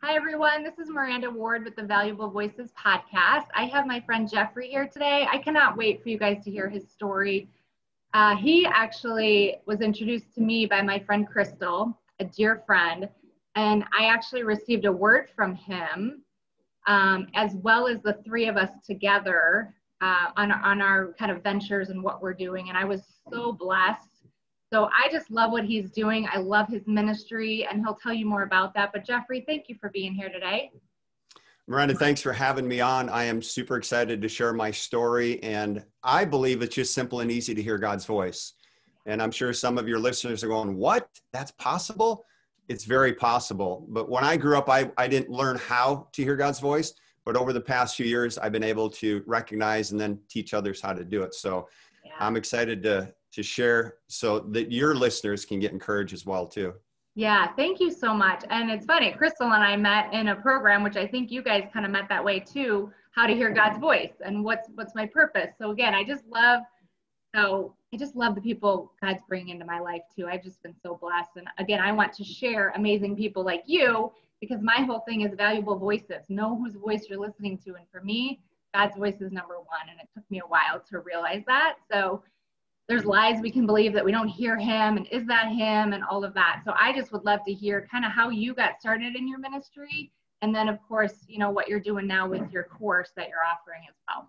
Hi, everyone. This is Miranda Ward with the Valuable Voices podcast. I have my friend Jeffrey here today. I cannot wait for you guys to hear his story. Uh, he actually was introduced to me by my friend Crystal, a dear friend, and I actually received a word from him, um, as well as the three of us together uh, on, on our kind of ventures and what we're doing. And I was so blessed so I just love what he's doing. I love his ministry, and he'll tell you more about that. But Jeffrey, thank you for being here today. Miranda, thanks for having me on. I am super excited to share my story, and I believe it's just simple and easy to hear God's voice. And I'm sure some of your listeners are going, What? That's possible? It's very possible. But when I grew up, I, I didn't learn how to hear God's voice. But over the past few years, I've been able to recognize and then teach others how to do it. So yeah. I'm excited to to share so that your listeners can get encouraged as well too. Yeah, thank you so much. And it's funny, Crystal and I met in a program, which I think you guys kind of met that way too, how to hear God's voice and what's what's my purpose. So again, I just love so I just love the people God's bringing into my life too. I've just been so blessed. And again, I want to share amazing people like you because my whole thing is valuable voices. Know whose voice you're listening to. And for me, God's voice is number one. And it took me a while to realize that. So there's lies we can believe that we don't hear him and is that him and all of that. So i just would love to hear kind of how you got started in your ministry and then of course you know what you're doing now with your course that you're offering as well.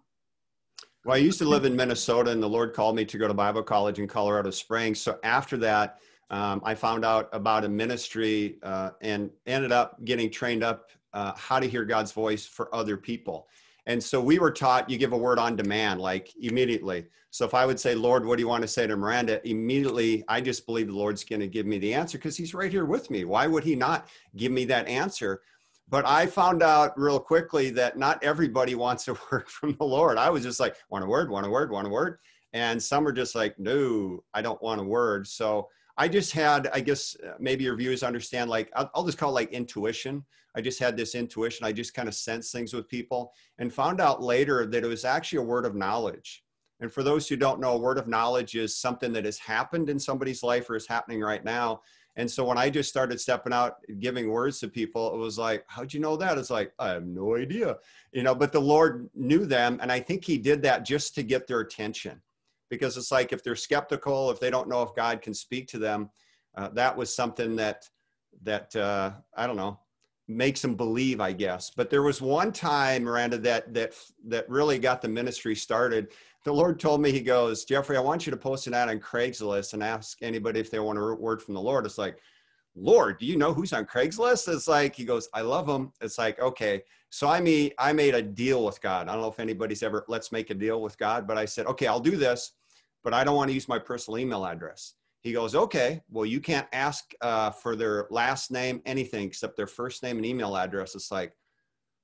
Well i used to live in minnesota and the lord called me to go to bible college in colorado springs. So after that um, i found out about a ministry uh, and ended up getting trained up uh, how to hear god's voice for other people and so we were taught you give a word on demand, like immediately. So if I would say, Lord, what do you want to say to Miranda? Immediately, I just believe the Lord's going to give me the answer because he's right here with me. Why would he not give me that answer? But I found out real quickly that not everybody wants a word from the Lord. I was just like, want a word, want a word, want a word. And some are just like, no, I don't want a word. So I just had, I guess, uh, maybe your viewers understand, like, I'll, I'll just call it like intuition. I just had this intuition. I just kind of sense things with people and found out later that it was actually a word of knowledge. And for those who don't know, a word of knowledge is something that has happened in somebody's life or is happening right now. And so when I just started stepping out, giving words to people, it was like, how'd you know that? It's like, I have no idea, you know, but the Lord knew them. And I think he did that just to get their attention because it's like if they're skeptical, if they don't know if God can speak to them, uh, that was something that that uh, I don't know makes them believe, I guess. But there was one time, Miranda, that that that really got the ministry started. The Lord told me, He goes, Jeffrey, I want you to post an ad on Craigslist and ask anybody if they want a word from the Lord. It's like, Lord, do you know who's on Craigslist? It's like he goes, I love them. It's like, okay. So I mean, I made a deal with God. I don't know if anybody's ever let's make a deal with God, but I said, okay, I'll do this but I don't want to use my personal email address. He goes, okay, well, you can't ask uh, for their last name, anything except their first name and email address. It's like,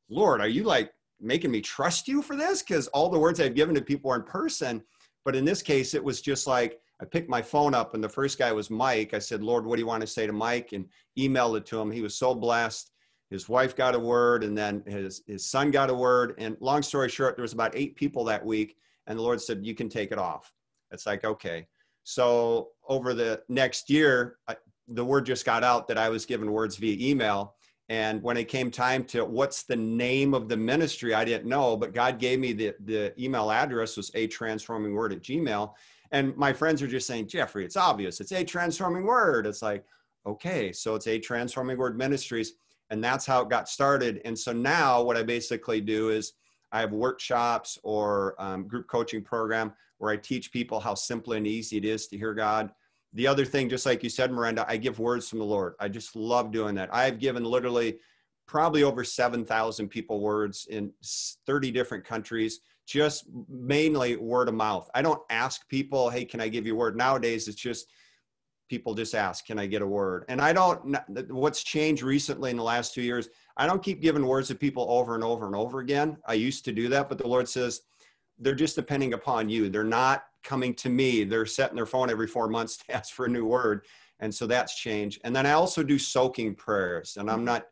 Lord, are you like making me trust you for this? Because all the words I've given to people are in person. But in this case, it was just like I picked my phone up and the first guy was Mike. I said, Lord, what do you want to say to Mike? And emailed it to him. He was so blessed. His wife got a word and then his, his son got a word. And long story short, there was about eight people that week. And the Lord said, you can take it off. It's like, okay. So over the next year, I, the word just got out that I was given words via email. And when it came time to what's the name of the ministry, I didn't know, but God gave me the, the email address was a transforming word at Gmail. And my friends are just saying, Jeffrey, it's obvious. It's a transforming word. It's like, okay, so it's a transforming word ministries. And that's how it got started. And so now what I basically do is I have workshops or um, group coaching program where I teach people how simple and easy it is to hear God. The other thing, just like you said, Miranda, I give words from the Lord. I just love doing that. I've given literally probably over 7,000 people words in 30 different countries, just mainly word of mouth. I don't ask people, hey, can I give you a word? Nowadays, it's just people just ask, can I get a word? And I don't, what's changed recently in the last two years, I don't keep giving words to people over and over and over again. I used to do that, but the Lord says, they're just depending upon you. They're not coming to me. They're setting their phone every four months to ask for a new word. And so that's changed. And then I also do soaking prayers. And I'm not,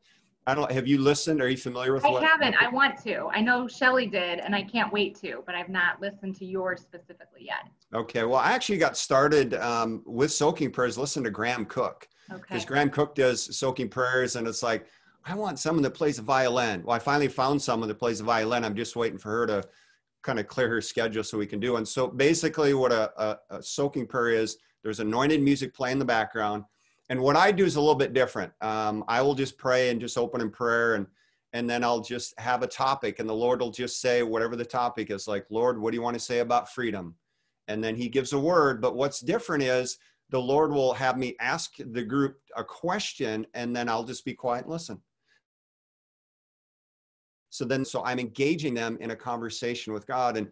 I don't, have you listened? Are you familiar with I what? haven't. I want to. I know Shelly did, and I can't wait to, but I've not listened to yours specifically yet. Okay. Well, I actually got started um, with soaking prayers. Listen to Graham. Okay. Because Graham Cooke does soaking prayers, and it's like, I want someone that plays the violin. Well, I finally found someone that plays the violin. I'm just waiting for her to kind of clear her schedule so we can do. And so basically, what a, a, a soaking prayer is, there's anointed music playing in the background. And what I do is a little bit different. Um, I will just pray and just open in prayer, and and then I'll just have a topic, and the Lord will just say whatever the topic is. Like, Lord, what do you want to say about freedom? And then He gives a word. But what's different is the Lord will have me ask the group a question, and then I'll just be quiet and listen. So then, so I'm engaging them in a conversation with God. And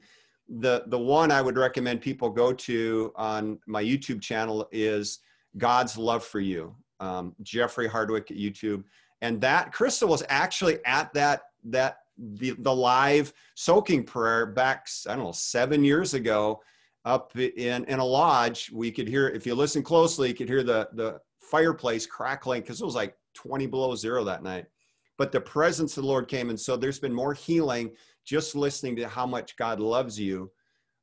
the the one I would recommend people go to on my YouTube channel is God's Love for You, um, Jeffrey Hardwick at YouTube. And that Crystal was actually at that that the, the live soaking prayer back I don't know seven years ago up in in a lodge. We could hear if you listen closely, you could hear the the fireplace crackling because it was like 20 below zero that night but the presence of the Lord came. And so there's been more healing just listening to how much God loves you.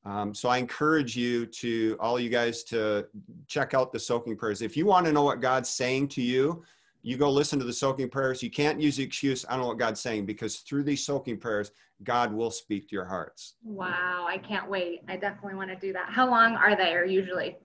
Um, so I encourage you to, all you guys, to check out the soaking prayers. If you want to know what God's saying to you, you go listen to the soaking prayers. You can't use the excuse, I don't know what God's saying, because through these soaking prayers, God will speak to your hearts. Wow, I can't wait. I definitely want to do that. How long are they, or usually?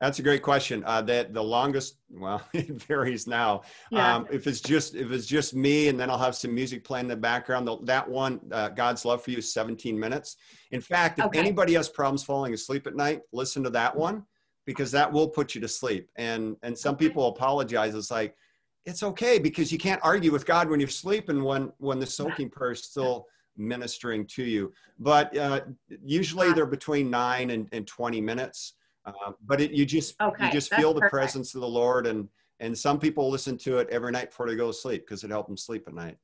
That's a great question. Uh, that the longest, well, it varies now. Yeah. Um, if it's just if it's just me, and then I'll have some music playing in the background. The, that one, uh, God's love for you, is 17 minutes. In fact, if okay. anybody has problems falling asleep at night, listen to that one because that will put you to sleep. And and some okay. people apologize. It's like it's okay because you can't argue with God when you're sleeping when when the soaking prayer is still ministering to you. But uh, usually they're between nine and, and 20 minutes. Um, but it, you just okay, you just feel the perfect. presence of the Lord, and and some people listen to it every night before they go to sleep because it helps them sleep at night.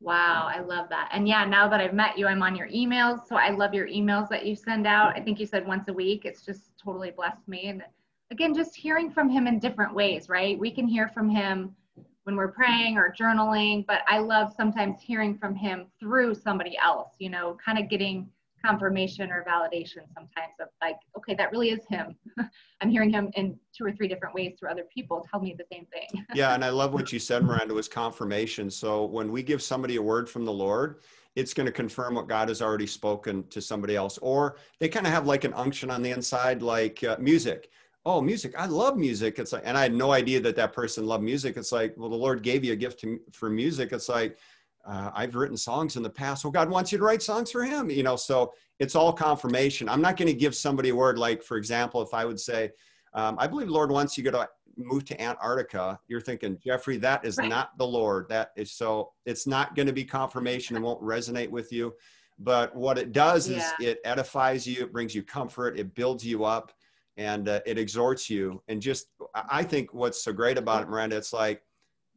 Wow, I love that. And yeah, now that I've met you, I'm on your emails. So I love your emails that you send out. I think you said once a week. It's just totally blessed me. And again, just hearing from him in different ways, right? We can hear from him when we're praying or journaling, but I love sometimes hearing from him through somebody else, you know, kind of getting confirmation or validation sometimes of like, okay, that really is him. I'm hearing him in two or three different ways through other people tell me the same thing. yeah, and I love what you said, Miranda, was confirmation. So when we give somebody a word from the Lord, it's going to confirm what God has already spoken to somebody else. Or they kind of have like an unction on the inside, like uh, music. Oh, music! I love music. It's like, and I had no idea that that person loved music. It's like, well, the Lord gave you a gift to, for music. It's like, uh, I've written songs in the past. Well, God wants you to write songs for Him, you know. So it's all confirmation. I'm not going to give somebody a word like, for example, if I would say, um, "I believe the Lord wants you to move to Antarctica," you're thinking, Jeffrey, that is right. not the Lord. That is so. It's not going to be confirmation. It won't resonate with you. But what it does yeah. is it edifies you. It brings you comfort. It builds you up, and uh, it exhorts you. And just, I think what's so great about it, Miranda, it's like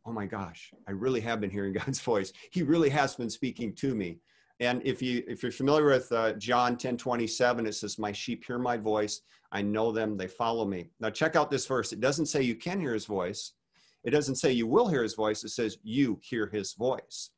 oh my gosh, I really have been hearing God's voice. He really has been speaking to me. And if you if you're familiar with uh, John 10 27, it says, My sheep hear my voice. I know them, they follow me. Now check out this verse. It doesn't say you can hear his voice. It doesn't say you will hear his voice. It says you hear his voice.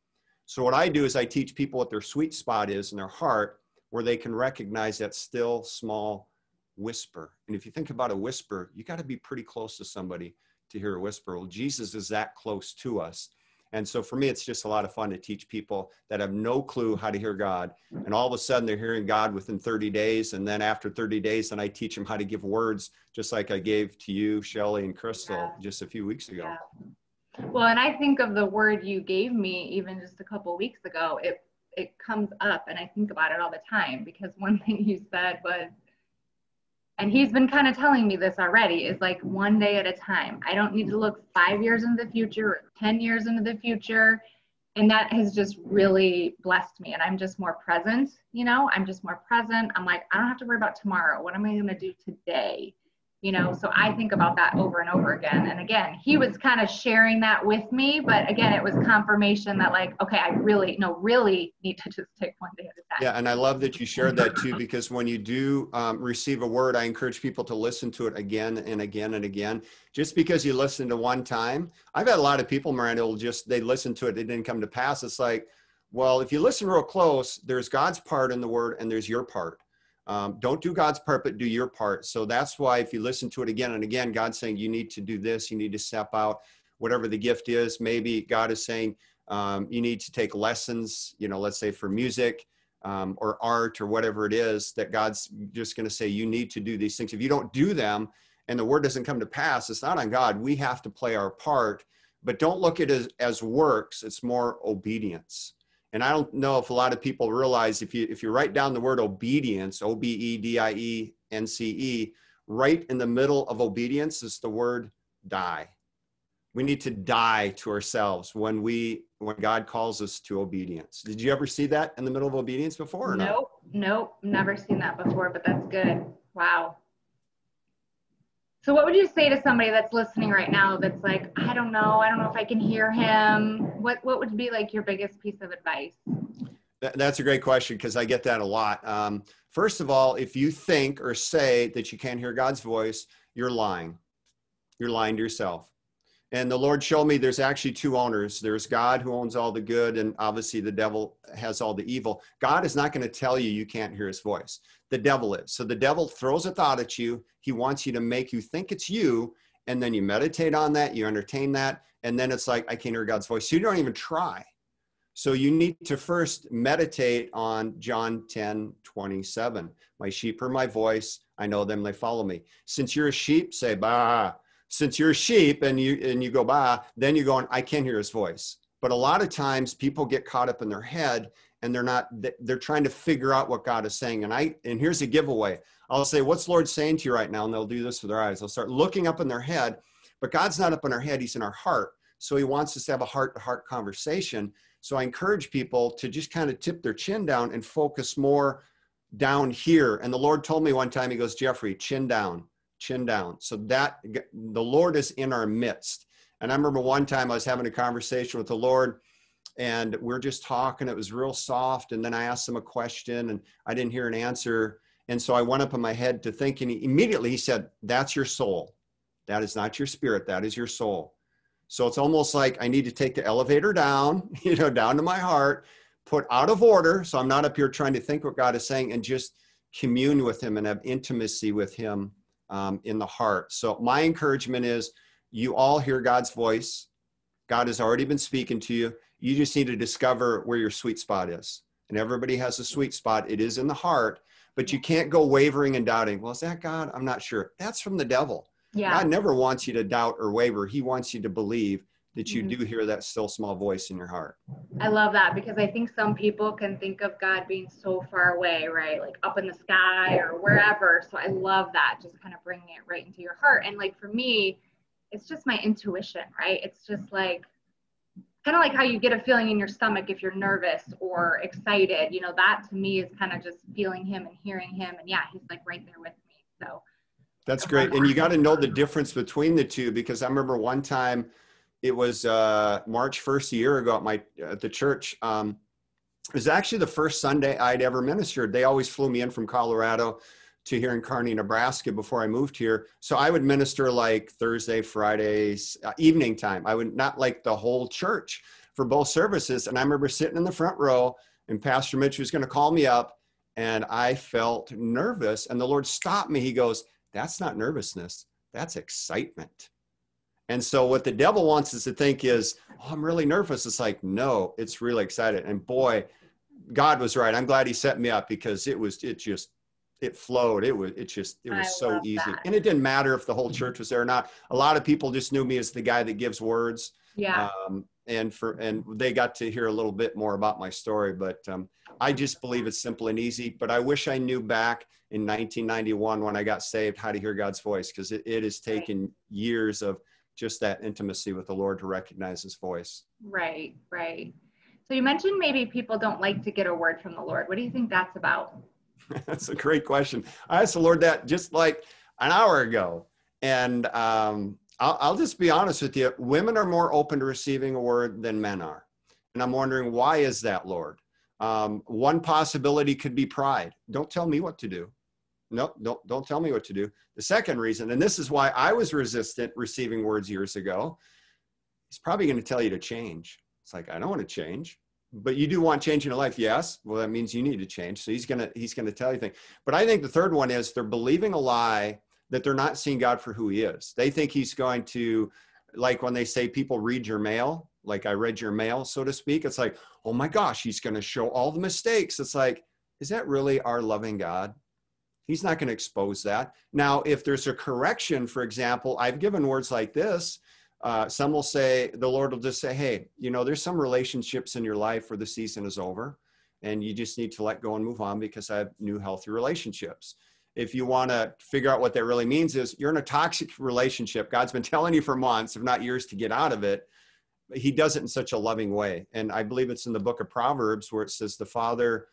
So what I do is I teach people what their sweet spot is in their heart where they can recognize that still small whisper. And if you think about a whisper, you got to be pretty close to somebody to hear a whisper. Well, Jesus is that close to us. And so for me, it's just a lot of fun to teach people that have no clue how to hear God. And all of a sudden they're hearing God within 30 days. And then after 30 days, then I teach them how to give words, just like I gave to you, Shelly and Crystal, yeah. just a few weeks ago. Yeah. Well, and I think of the word you gave me even just a couple weeks ago. It it comes up and I think about it all the time because one thing you said was and he's been kind of telling me this already is like one day at a time. I don't need to look five years into the future or 10 years into the future. And that has just really blessed me. And i'm just more present you know? I'm just more present. I'm like i don't have to worry about tomorrow. What am i going to do today you know so i think about that over and over again. And again he was kind of sharing that with me but again it was confirmation that like okay i really no really need to just take one day at a time. Yeah and i love that you shared that too because when you do um, receive a word i encourage people to listen to it again and again and again. Just because you listen to one time i've had a lot of people miranda will just they listen to it it didn't come to pass. It's like well if you listen real close there's god's part in the word and there's your part um, don't do God's part, but do your part. So that's why if you listen to it again and again, God's saying you need to do this, you need to step out. whatever the gift is. Maybe God is saying um, you need to take lessons, you know, let's say for music um, or art or whatever it is, that God's just going to say you need to do these things. If you don't do them and the word doesn't come to pass, it's not on God. We have to play our part, but don't look at it as, as works. It's more obedience. And I don't know if a lot of people realize if you if you write down the word obedience, O B E D I E N C E, right in the middle of obedience is the word die. We need to die to ourselves when we when God calls us to obedience. Did you ever see that in the middle of obedience before? nope, nope, never seen that before, but that's good. Wow. So, what would you say to somebody that's listening right now that's like, I don't know, I don't know if I can hear him? What What would be like your biggest piece of advice? That's a great question because I get that a lot. Um, first of all, if you think or say that you can't hear God's voice, you're lying. You're lying to yourself. And the Lord showed me there's actually two owners. There's God who owns all the good, and obviously the devil has all the evil. God is not going to tell you you can't hear his voice. The devil is. So the devil throws a thought at you. He wants you to make you think it's you, and then you meditate on that, you entertain that, and then it's like, I can't hear God's voice. So you don't even try. So you need to first meditate on John 10 27. My sheep hear my voice. I know them, they follow me. Since you're a sheep, say, bah since you're sheep and you and you go by, then you're going, I can't hear his voice. But a lot of times people get caught up in their head and they're not they're trying to figure out what God is saying. And I and here's a giveaway. I'll say, What's Lord saying to you right now? And they'll do this with their eyes. They'll start looking up in their head, but God's not up in our head, He's in our heart. So he wants us to have a heart-to-heart conversation. So I encourage people to just kind of tip their chin down and focus more down here. And the Lord told me one time, He goes, Jeffrey, chin down chin down. So that the Lord is in our midst. And I remember one time I was having a conversation with the Lord and we're just talking. It was real soft. And then I asked him a question and I didn't hear an answer. And so I went up in my head to think, and he, immediately he said, That's your soul. That is not your spirit. That is your soul. So it's almost like I need to take the elevator down, you know, down to my heart, put out of order. So I'm not up here trying to think what God is saying and just commune with him and have intimacy with him um, in the heart. So, my encouragement is you all hear God's voice. God has already been speaking to you. You just need to discover where your sweet spot is. And everybody has a sweet spot, it is in the heart, but you can't go wavering and doubting. Well, is that God? I'm not sure. That's from the devil. Yeah. God never wants you to doubt or waver, He wants you to believe that you mm-hmm. do hear that still small voice in your heart. I love that because I think some people can think of God being so far away, right? Like up in the sky or wherever. So I love that, just kind of bringing it right into your heart. And like for me, it's just my intuition, right? It's just like kind of like how you get a feeling in your stomach if you're nervous or excited. You know, that to me is kind of just feeling Him and hearing Him. And yeah, He's like right there with me. So that's great. And you got to know the difference between the two because I remember one time it was uh, March 1st a year ago at my at the church. Um, it was actually the first Sunday I'd ever ministered. They always flew me in from Colorado to here in Kearney, Nebraska before I moved here. So I would minister like Thursday, Fridays, uh, evening time. I would not like the whole church for both services. And I remember sitting in the front row and Pastor Mitch was going to call me up and I felt nervous. And the Lord stopped me. He goes, That's not nervousness, that's excitement. And so what the devil wants us to think is, oh, I'm really nervous. It's like, no, it's really excited. And boy, God was right. I'm glad he set me up because it was, it just, it flowed. It was, it just, it was I so easy. That. And it didn't matter if the whole church was there or not. A lot of people just knew me as the guy that gives words. Yeah. Um, and for, and they got to hear a little bit more about my story, but um, I just believe it's simple and easy. But I wish I knew back in 1991 when I got saved how to hear God's voice because it, it has taken right. years of, just that intimacy with the Lord to recognize his voice. Right, right. So you mentioned maybe people don't like to get a word from the Lord. What do you think that's about? that's a great question. I asked the Lord that just like an hour ago. And um, I'll, I'll just be honest with you women are more open to receiving a word than men are. And I'm wondering, why is that, Lord? Um, one possibility could be pride. Don't tell me what to do no, don't, don't tell me what to do. The second reason, and this is why I was resistant receiving words years ago, he's probably going to tell you to change. It's like, I don't want to change, but you do want change in your life. Yes. Well, that means you need to change. So he's going to, he's going to tell you things. But I think the third one is they're believing a lie that they're not seeing God for who he is. They think he's going to like when they say people read your mail, like I read your mail, so to speak, it's like, oh my gosh, he's going to show all the mistakes. It's like, is that really our loving God? He's not going to expose that. Now, if there's a correction, for example, I've given words like this. Uh, some will say, the Lord will just say, hey, you know, there's some relationships in your life where the season is over and you just need to let go and move on because I have new healthy relationships. If you want to figure out what that really means, is you're in a toxic relationship. God's been telling you for months, if not years, to get out of it. He does it in such a loving way. And I believe it's in the book of Proverbs where it says, the Father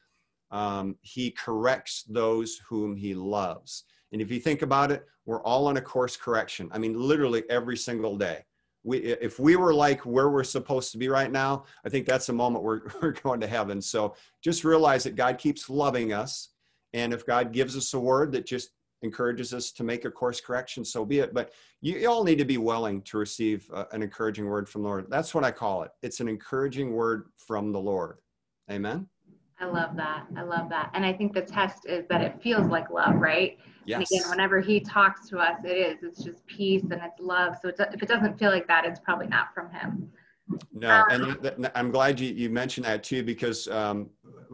um, he corrects those whom he loves. And if you think about it, we're all on a course correction. I mean, literally every single day. We, if we were like where we're supposed to be right now, I think that's the moment we're, we're going to heaven. So just realize that God keeps loving us. And if God gives us a word that just encourages us to make a course correction, so be it. But you, you all need to be willing to receive uh, an encouraging word from the Lord. That's what I call it. It's an encouraging word from the Lord. Amen. I love that. I love that. And I think the test is that it feels like love, right? Yes. And again, whenever he talks to us, it is. It's just peace and it's love. So if it doesn't feel like that, it's probably not from him. No, um, and th- th- I'm glad you, you mentioned that too, because um,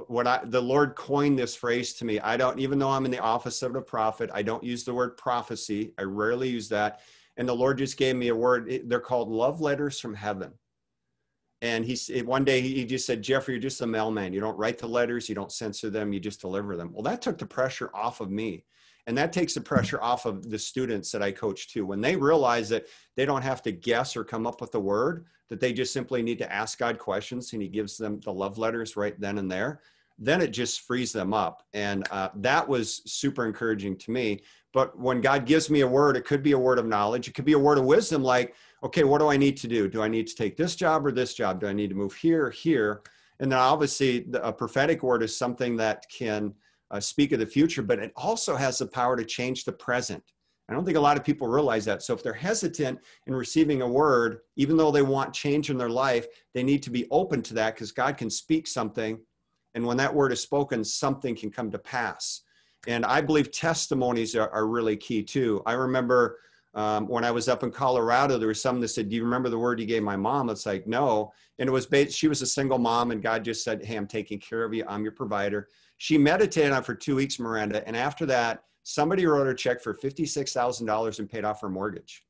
what I the Lord coined this phrase to me. I don't, even though I'm in the office of a prophet, I don't use the word prophecy. I rarely use that. And the Lord just gave me a word. They're called love letters from heaven and he said one day he just said jeffrey you're just a mailman. You don't write the letters you don't censor them you just deliver them. Well that took the pressure off of me. And that takes the pressure off of the students that i coach too. When they realize that they don't have to guess or come up with a word that they just simply need to ask god questions and he gives them the love letters right then and there then it just frees them up. And uh, that was super encouraging to me. But when god gives me a word it could be a word of knowledge. It could be a word of wisdom like okay, what do I need to do? Do I need to take this job or this job? Do I need to move here or here? And then obviously, a prophetic word is something that can uh, speak of the future, but it also has the power to change the present. I don't think a lot of people realize that. So if they're hesitant in receiving a word, even though they want change in their life, they need to be open to that because God can speak something. And when that word is spoken, something can come to pass. And I believe testimonies are, are really key too. I remember um, when I was up in Colorado, there was some that said, "Do you remember the word you gave my mom?" It's like, no. And it was based, she was a single mom, and God just said, "Hey, I'm taking care of you. I'm your provider." She meditated on for two weeks, Miranda, and after that, somebody wrote her a check for fifty-six thousand dollars and paid off her mortgage.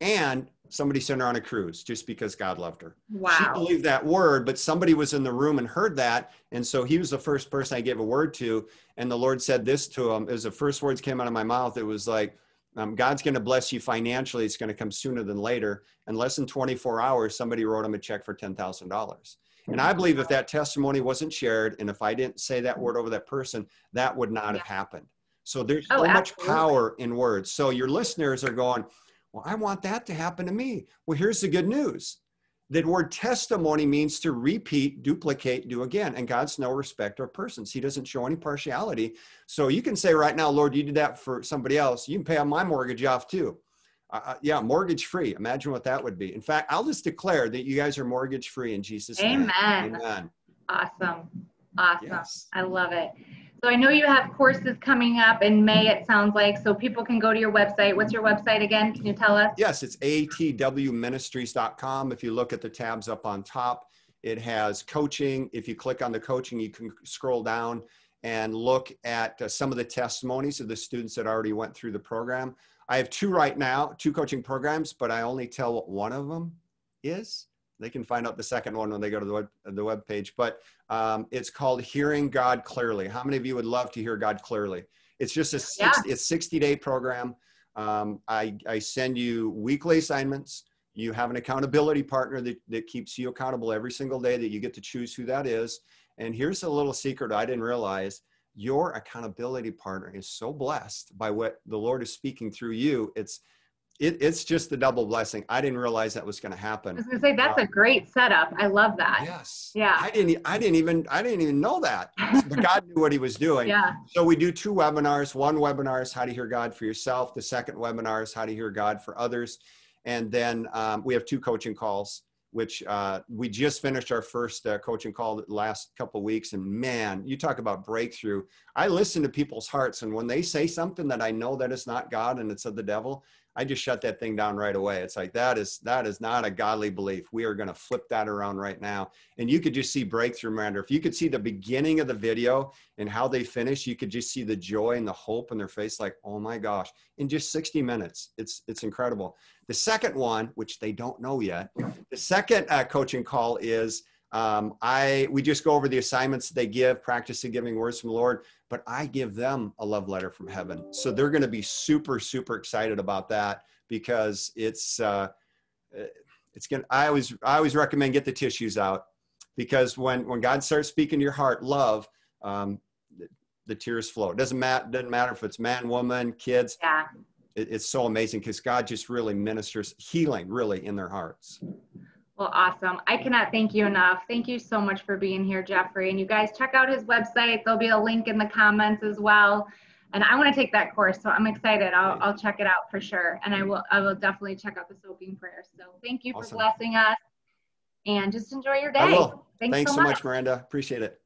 And somebody sent her on a cruise just because God loved her. Wow. She believed that word, but somebody was in the room and heard that. And so he was the first person I gave a word to. And the Lord said this to him. As the first words came out of my mouth, it was like, um, God's going to bless you financially. It's going to come sooner than later. In less than 24 hours, somebody wrote him a check for $10,000. And I believe if that testimony wasn't shared and if I didn't say that word over that person, that would not have happened. So there's oh, so much power in words. So your listeners are going, Well, I want that to happen to me. Well, here's the good news the word testimony means to repeat, duplicate, do again. And God's no respecter of persons. He doesn't show any partiality. So you can say right now, Lord, you did that for somebody else. You can pay on my mortgage off too. Uh, uh, yeah, mortgage free. Imagine what that would be. In fact, I'll just declare that you guys are mortgage free in Jesus' Amen. name. Amen. Awesome. Awesome. Yes. I love it. So I know you have courses coming up in May, it sounds like, so people can go to your website. What's your website again? Can you tell us? Yes, it's atwministries.com. If you look at the tabs up on top, it has coaching. If you click on the coaching, you can scroll down and look at uh, some of the testimonies of the students that already went through the program. I have two right now, two coaching programs, but I only tell what one of them is. They can find out the second one when they go to the web, the web page. But um, it's called Hearing God Clearly. How many of you would love to hear God clearly? It's just a 60, yeah. it's 60 day program. Um, I, I send you weekly assignments. You have an accountability partner that, that keeps you accountable every single day that you get to choose who that is. And here's a little secret I didn't realize your accountability partner is so blessed by what the Lord is speaking through you. It's it, it's just the double blessing. I didn't realize that was going to happen. I was going to say that's uh, a great setup. I love that. Yes. Yeah. I didn't. I didn't even. I didn't even know that. but God knew what He was doing. Yeah. So we do two webinars. One webinar is how to hear God for yourself. The second webinar is how to hear God for others. And then um, we have two coaching calls, which uh, we just finished our first uh, coaching call the last couple weeks. And man, you talk about breakthrough. I listen to people's hearts, and when they say something that I know that is not God and it's of the devil, I just shut that thing down right away. It's like that is that is not a godly belief. We are going to flip that around right now. And you could just see breakthrough, Miranda. If you could see the beginning of the video and how they finish, you could just see the joy and the hope in their face, like, oh my gosh, in just 60 minutes. It's it's incredible. The second one, which they don't know yet, the second uh, coaching call is um, I we just go over the assignments they give, practicing giving words from the Lord but I give them a love letter from heaven. So they're going to be super, super excited about that because it's, uh, it's going to, I always, I always recommend get the tissues out because when, when God starts speaking to your heart, love, um, the, the tears flow. It doesn't matter, doesn't matter if it's man, woman, kids. Yeah. It, it's so amazing because God just really ministers healing really in their hearts. Well, awesome. I cannot thank you enough. Thank you so much for being here, Jeffrey. And you guys check out his website. There'll be a link in the comments as well. And I want to take that course, so I'm excited. I'll, I'll check it out for sure. And I will I will definitely check out the soaking prayer. So thank you for awesome. blessing us. And just enjoy your day. I will. Thanks, Thanks so, much. much, Miranda. Appreciate it.